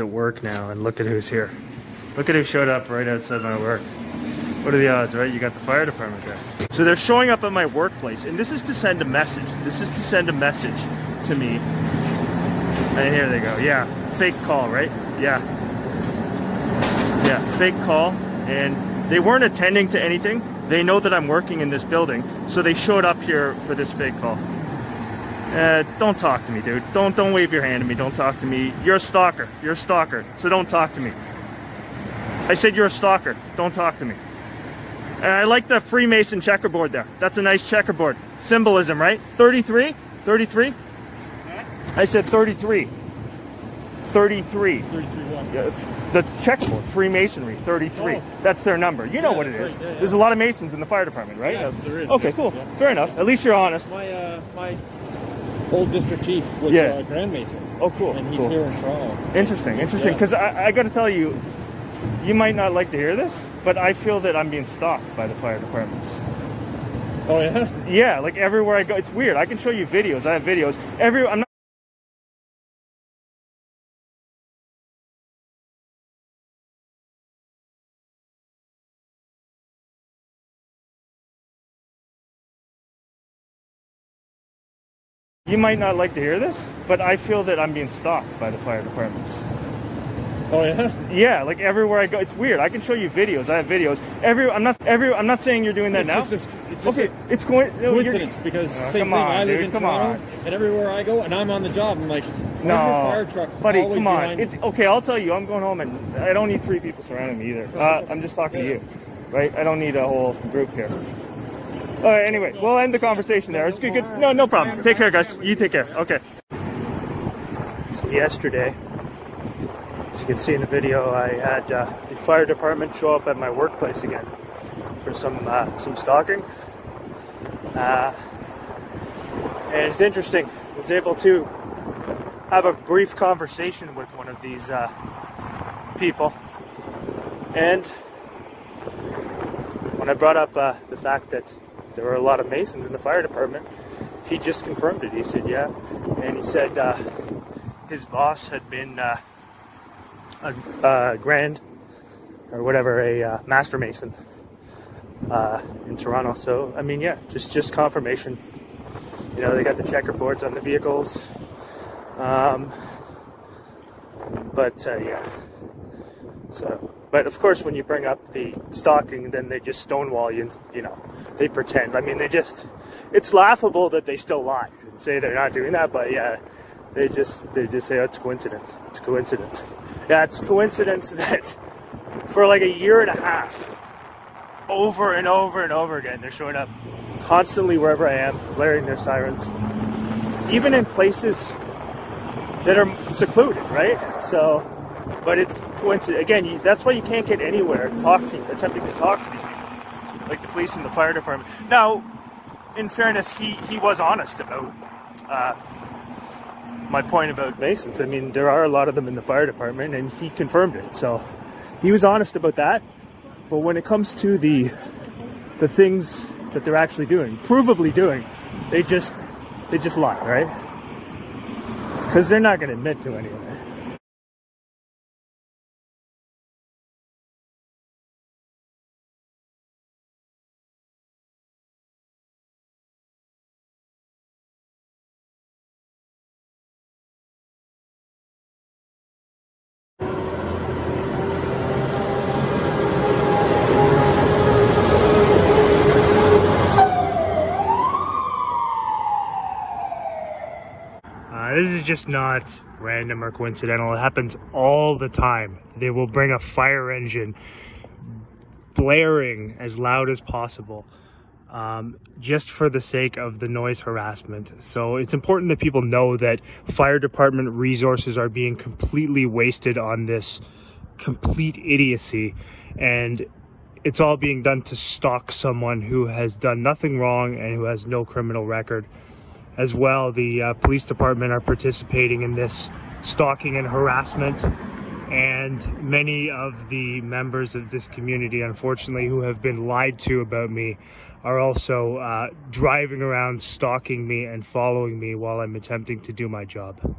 at work now and look at who's here. Look at who showed up right outside my work. What are the odds, right? You got the fire department there. So they're showing up at my workplace, and this is to send a message. This is to send a message to me. And here they go. Yeah, fake call, right? Yeah. Yeah, fake call. And they weren't attending to anything. They know that I'm working in this building, so they showed up here for this fake call. Uh, don't talk to me, dude. Don't don't wave your hand at me. Don't talk to me. You're a stalker. You're a stalker. So don't talk to me. I said you're a stalker. Don't talk to me. And I like the Freemason checkerboard there. That's a nice checkerboard. Symbolism, right? 33? 33? I said 33. 33. 33. Yeah, the checkerboard, Freemasonry, 33. Oh. That's their number. You know Yeah, what it is. right. Yeah. There's a lot of Masons in the fire department, right? Yeah, there is. Okay, cool. Fair enough. At least you're honest. My uh, my old district chief was Yeah. uh, Grand Mason, Oh, cool. and he's cool. here in Toronto. Interesting, interesting. Yeah. Because I, I got to tell you, you might not like to hear this, but I feel that I'm being stalked by the fire departments. Oh yeah. Yeah, like everywhere I go, it's weird. I can show you videos. I have videos. Every I'm not. You might not like to hear this, but I feel that I'm being stalked by the fire departments. Oh yeah. Yeah, like everywhere I go, it's weird. I can show you videos. I have videos. Every I'm not every I'm not saying you're doing that It's now. just a, it's just okay, a it's going. no, coincidence because Oh, same thing. on, I live dude, in Toronto, on. and everywhere I go, and I'm on the job. I'm like, No, fire truck? buddy, come on. It's okay. I'll tell you. I'm going home, and I don't need three people surrounding me either. Uh, I'm just talking to you, right? I don't need a whole group here. All right. Anyway, we'll end the conversation there. It's good. Good. No, no problem. Take care, guys. You take care. Okay. So yesterday, as you can see in the video, I had uh, the fire department show up at my workplace again for some uh, some stalking. Uh, and it's interesting. I was able to have a brief conversation with one of these uh, people. And when I brought up uh, the fact that there were a lot of Masons in the fire department, he just confirmed it. He said, yeah. And he said uh, his boss had been uh, a, grand, or whatever, a uh, master Mason uh, in Toronto. So, I mean, yeah, just, just confirmation. You know, they got the checkerboards on the vehicles. Um, but uh, yeah. So, but of course, when you bring up the stalking, then they just stonewall you. And, you know, they pretend. I mean, they just. It's laughable that they still lie and say they're not doing that. But yeah, they just they just say oh, it's coincidence. It's coincidence. Yeah, it's coincidence that for like a year and a half, over and over and over again, they're showing up constantly wherever I am, blaring their sirens, even in places that are secluded, right? So, but it's coincidence. Again, you, that's why you can't get anywhere talking, attempting to talk to these people, like the police and the fire department. Now, in fairness, he he was honest about uh, my point about Masons. I mean, there are a lot of them in the fire department, and he confirmed it. So, he was honest about that. But when it comes to the the things that they're actually doing, provably doing, they just they just lie, right? Because they're not going to admit to any of it. This is just not random or coincidental. It happens all the time. They will bring a fire engine blaring as loud as possible um, just for the sake of the noise harassment. So it's important that people know that fire department resources are being completely wasted on this complete idiocy. And it's all being done to stalk someone who has done nothing wrong and who has no criminal record as well. The uh, police department are participating in this stalking and harassment. And many of the members of this community, unfortunately, who have been lied to about me, are also uh, driving around stalking me and following me while I'm attempting to do my job.